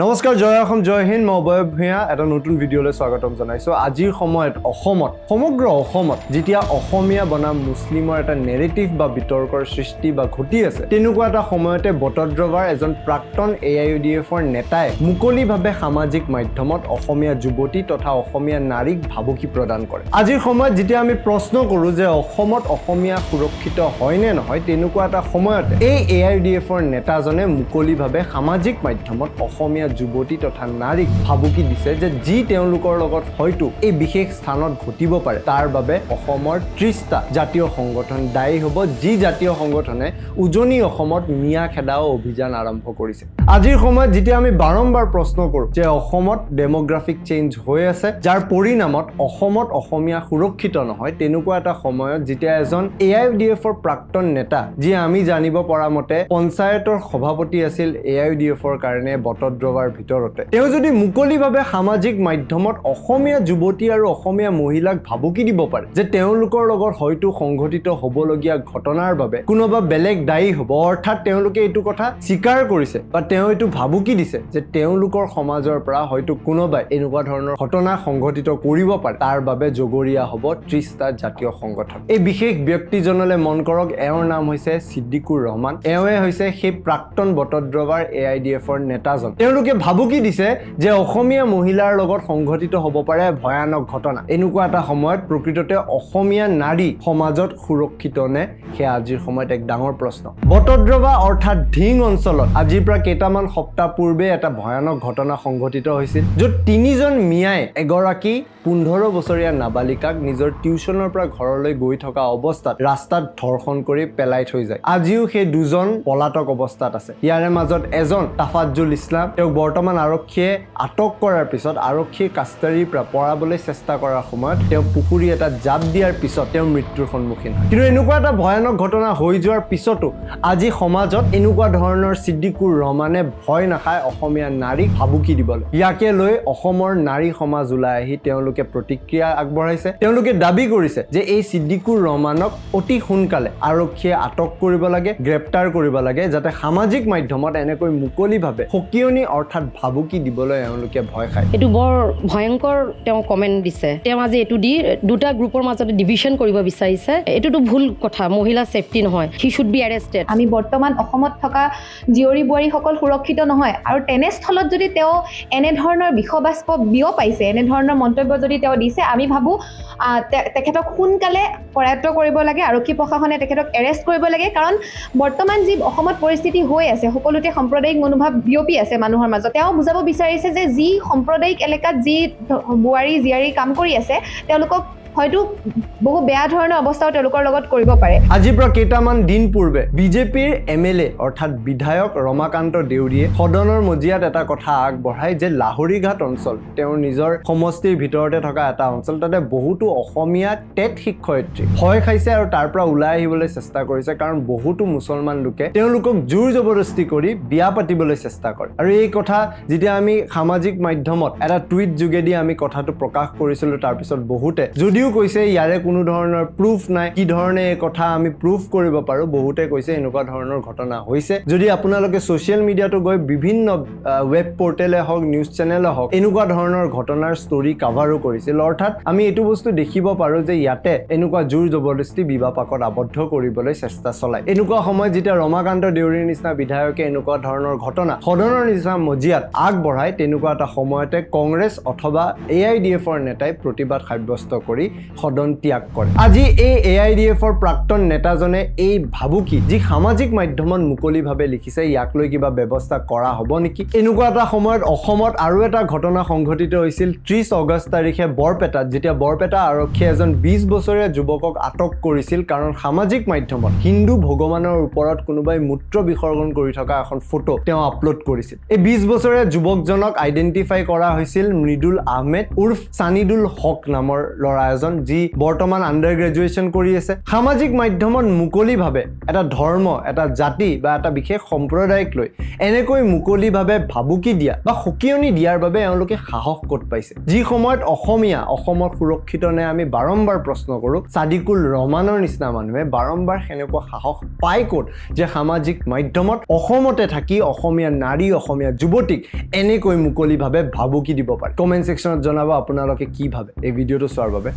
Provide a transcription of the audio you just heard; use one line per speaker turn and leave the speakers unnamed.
নমস্কাৰ জয় অসম জয় হিন্দ মই অবয়ব ভূঞা এটা নতুন ভিডিঅ'লৈ স্বাগতম জনাইছোঁ। আজিৰ সময়ত অসমত সমগ্ৰ অসমত যেতিয়া অসমীয়া বনাম মুছলিমৰ এটা নেৰেটিভ বা বিতৰ্কৰ সৃষ্টি বা ঘটি আছে তেনেকুৱা এটা সময়তে বটদ্ৰৱাৰ এজন প্ৰাক্তন এ আই ইউ ডি এফৰ নেতাই মুকলিভাৱে সামাজিক মাধ্যমত অসমীয়া যুৱতী তথা অসমীয়া নাৰীক ভাবুকি প্ৰদান কৰে। আজিৰ সময়ত যেতিয়া আমি প্ৰশ্ন কৰোঁ যে অসমত অসমীয়া সুৰক্ষিত হয় নে নহয় তেনেকুৱা এটা সময়তে এই এ আই ইউ ডি এফৰ নেতাজনে মুকলিভাৱে সামাজিক মাধ্যমত অসমীয়া যুৱতী তথা নাৰীক ভাবুকি দিছে যে যি তেওঁলোকৰ লগত হয়তো এই বিশেষ স্থানত ঘটিব পাৰে তাৰ বাবে অসমৰ ত্ৰিছটা জাতীয় সংগঠন দায়ী হ'ব। যি জাতীয় সংগঠনে উজনি অসমত মিয়া খেদাও অভিযান আৰম্ভ কৰিছে। আজিৰ সময়ত যেতিয়া আমি বাৰম্বাৰ প্ৰশ্ন কৰোঁ যে অসমত ডেম'গ্ৰাফিক চেঞ্জ হৈ আছে যাৰ পৰিণামত অসমত অসমীয়া সুৰক্ষিত নহয় তেনেকুৱা এটা সময়ত যেতিয়া এজন এ আই ইউ ডি এফৰ প্ৰাক্তন নেতা যিয়ে আমি জানিব পৰা মতে পঞ্চায়তৰ সভাপতি আছিল এ আই ইউ ডি এফৰ কাৰণে বটদ্ৰৱাৰ ভিতৰতে। তেওঁ যদি মুকলিভাৱে সামাজিক মাধ্যমত অসমীয়া যুৱতী আৰু অসমীয়া মহিলাক ভাবুকি দিব পাৰে যে তেওঁলোকৰ লগত হয়তো সংঘটিত হ'বলগীয়া ঘটনাৰ বাবে কোনোবা বেলেগ দায়ী হ'ব অৰ্থাৎ তেওঁলোকে এইটো কথা স্বীকাৰ কৰিছে বা তেওঁ এইটো ভাবুকি দিছে যে তেওঁলোকৰ সমাজৰ পৰা হয়তো কোনোবাই এনেকুৱা ধৰণৰ ঘটনা সংঘটিত কৰিব পাৰে। তাৰ বাবে জগৰীয়া হ'ব ত্ৰিছটা জাতীয় সংগঠন। এই বিশেষ ব্যক্তিজনলৈ মন কৰক এওঁৰ নাম হৈছে ছিদ্দিকুৰ ৰহমান। এওঁৱে হৈছে সেই প্ৰাক্তন বটদ্ৰৱাৰ এ আই ডি এফৰ নেতাজন। তেওঁলোকে ভাবুকি দিছে যে অসমীয়া মহিলাৰ লগত সংঘটিত হ'ব পাৰে ভয়ানক ঘটনা। এনেকুৱা এটা সময়ত প্ৰকৃততে অসমীয়া নাৰী সমাজত সুৰক্ষিত নে? সেয়া আজিৰ সময়ত এক ডাঙৰ প্ৰশ্ন। বটদ্ৰৱা অৰ্থাৎ ঢিং অঞ্চলত আজিৰ পৰা কেইটামান সপ্তাহ পূৰ্বে এটা ভয়ানক ঘটনা সংঘটিত হৈছিল য'ত তিনিজন মিয়াই এগৰাকী পোন্ধৰ বছৰীয়া নাবালিকাক নিজৰ টিউচনৰ পৰা ঘৰলৈ গৈ থকা অৱস্থাত ৰাস্তাত ধৰ্ষণ কৰি পেলাই থৈ যায়। আজিও সেই দুজন পলাতক অৱস্থাত আছে। ইয়াৰে মাজত এজন তাফাজুল ইছলাম তেওঁক বৰ্তমান আৰক্ষীয়ে আটক কৰাৰ পিছত আৰক্ষীয়ে কাষ্টাৰীৰ পৰা পৰাবলৈ চেষ্টা কৰাৰ সময়ত তেওঁ পুখুৰী এটাত জাপ দিয়াৰ পিছত তেওঁ মৃত্যুৰ সন্মুখীন হয়। কিন্তু এনেকুৱা এটা ভয়ানক ঘটনা হৈ যোৱাৰ পিছতো আজি সমাজত এনেকুৱা ধৰণৰ ছিদ্দিকুৰ ৰহমানে ভয় নাখায় অসমীয়া নাৰীক ভাবুকি দিবলৈ। ইয়াকে লৈ অসমৰ নাৰী সমাজ ওলাই আহি তেওঁলোকে প্ৰতিক্ৰিয়া আগবঢ়াইছে তেওঁলোকে দাবী কৰিছে যে এই ছিদ্দিকুৰ ৰহমানক অতি সোনকালে আৰক্ষীয়ে আটক কৰিব লাগে গ্ৰেপ্তাৰ কৰিব লাগে যাতে সামাজিক মাধ্যমত এনেকৈ মুকলিভাৱে সকিয়নি অৰ্থাৎ ভাবুকি দিবলৈ এওঁলোকে ভয় খায়।
এইটো বৰ ভয়ংকৰ তেওঁ কমেণ্ট দিছে। তেওঁ আজি এইটো দি দুটা গ্ৰুপৰ মাজতে ডিভিশ্যন কৰিব বিচাৰিছে। এইটোতো ভুল কথা মহিলা ছেফটি নহয় হি শুড বি এৰেষ্টেড
আমি বৰ্তমান অসমত থকা জীয়ৰী বোৱাৰীসকল সুৰক্ষিত নহয় আৰু তেনেস্থলত যদি তেওঁ এনেধৰণৰ বিষবাস্প বিয়পাইছে এনেধৰণৰ মন্তব্য যদি তেওঁ দিছে আমি ভাবোঁ তেখেতক সোনকালে কৰায়ত্ব কৰিব লাগে আৰক্ষী প্ৰশাসনে তেখেতক এৰেষ্ট কৰিব লাগে। কাৰণ বৰ্তমান যি অসমত পৰিস্থিতি হৈ আছে সকলোতে সাম্প্ৰদায়িক মনোভাৱ বিয়পি আছে মানুহৰ মাজত। তেওঁ বুজাব বিচাৰিছে যে যি সাম্প্ৰদায়িক এলেকাত যি বোৱাৰী জীয়াৰী কাম কৰি আছে তেওঁলোকক হয়তো বহু বেয়া ধৰণৰ অৱস্থাও তেওঁলোকৰ লগত কৰিব পাৰে।
আজিৰ পৰা কেইটামান দিন পূৰ্বে বিজেপিৰ এম এল এ অৰ্থাৎ বিধায়ক ৰমাকান্ত দেউৰীয়ে সদনৰ মজিয়াত এটা কথা আগবঢ়ায় যে লাহৰীঘাট অঞ্চল তেওঁৰ নিজৰ সমষ্টিৰ ভিতৰতে থকা এটা অঞ্চল তাতে বহুতো অসমীয়া টেট শিক্ষয়িত্ৰী ভয় খাইছে আৰু তাৰ পৰা ওলাই আহিবলৈ চেষ্টা কৰিছে কাৰণ বহুতো মুছলমান লোকে তেওঁলোকক জোৰ জবৰদস্তি কৰি বিয়া পাতিবলৈ চেষ্টা কৰে। আৰু এই কথা যেতিয়া আমি সামাজিক মাধ্যমত এটা টুইট যোগেদি আমি কথাটো প্ৰকাশ কৰিছিলোঁ তাৰপিছত বহুতে যদিও কৈছে ইয়াৰে কোনো ধৰণৰ প্ৰুফ নাই। কি ধৰণে এই কথা আমি প্ৰুফ কৰিব পাৰোঁ বহুতে কৈছে এনেকুৱা ধৰণৰ ঘটনা হৈছে। যদি আপোনালোকে ছ'চিয়েল মিডিয়াটো গৈ বিভিন্ন ৱেব পৰ্টেলে হওক নিউজ চেনেলে হওক এনেকুৱা ধৰণৰ ঘটনাৰ ষ্টৰি কাভাৰো কৰিছিল। অৰ্থাৎ আমি এইটো বস্তু দেখিব পাৰোঁ যে ইয়াতে এনেকুৱা জোৰ জবৰদস্তি বিবাহ পাকত আবদ্ধ কৰিবলৈ চেষ্টা চলায়। এনেকুৱা সময়ত যেতিয়া ৰমাকান্ত দেউৰীৰ নিচিনা বিধায়কে এনেকুৱা ধৰণৰ ঘটনা সদনৰ নিচিনা মজিয়াত আগবঢ়ায় তেনেকুৱা এটা সময়তে কংগ্ৰেছ অথবা এ আই ডি এফৰ নেতাই প্ৰতিবাদ সাব্যস্ত কৰি সদন ত্যাগ কৰে। আজি এই এ আই ডি এফৰ প্ৰাক্তন নেতাজনে এই ভাবুকি যি সামাজিক মাধ্যমত মুকলিভাৱে লিখিছে ইয়াক লৈ কিবা ব্যৱস্থা কৰা হ'ব নেকি? এনেকুৱা এটা সময়ত অসমত আৰু এটা ঘটনা সংঘটিত হৈছিল ত্ৰিছ আগষ্ট তাৰিখে বৰপেটাত যেতিয়া বৰপেটা আৰক্ষীয়ে এজন বিছ বছৰীয়া যুৱকক আটক কৰিছিল কাৰণ সামাজিক মাধ্যমত হিন্দু ভগৱানৰ ওপৰত কোনোবাই মূত্ৰ বিসৰ্জন কৰি থকা এখন ফটো তেওঁ আপলোড কৰিছিল। এই বিছ বছৰীয়া যুৱকজনক আইডেণ্টিফাই কৰা হৈছিল মৃদুল আহমেদ উৰ্ফ ছানিদুল হক নামৰ ল'ৰা এজন এজন যি বৰ্তমান আণ্ডাৰ গ্ৰেজুৱেশ্যন কৰি আছে সামাজিক মাধ্যমত মুকলিভাৱে এটা ধৰ্ম এটা জাতি বা এটা বিশেষ সম্প্ৰদায়ক লৈ এনেকৈ মুকলিভাৱে ভাবুকি দিয়া বা সকিয়নি দিয়াৰ বাবে এওঁলোকে সাহস ক'ত পাইছে? যি সময়ত অসমীয়া অসমত সুৰক্ষিত নে আমি বাৰম্বাৰ প্ৰশ্ন কৰোঁ চাদিকুল ৰহমানৰ নিচিনা মানুহে বাৰম্বাৰ সেনেকুৱা সাহস পায় ক'ত যে সামাজিক মাধ্যমত অসমতে থাকি অসমীয়া নাৰী অসমীয়া যুৱতীক এনেকৈ মুকলিভাৱে ভাবুকি দিব পাৰে? কমেণ্ট ছেকশ্যনত জনাব আপোনালোকে কি ভাবে? এই ভিডিঅ'টো চোৱাৰ বাবে।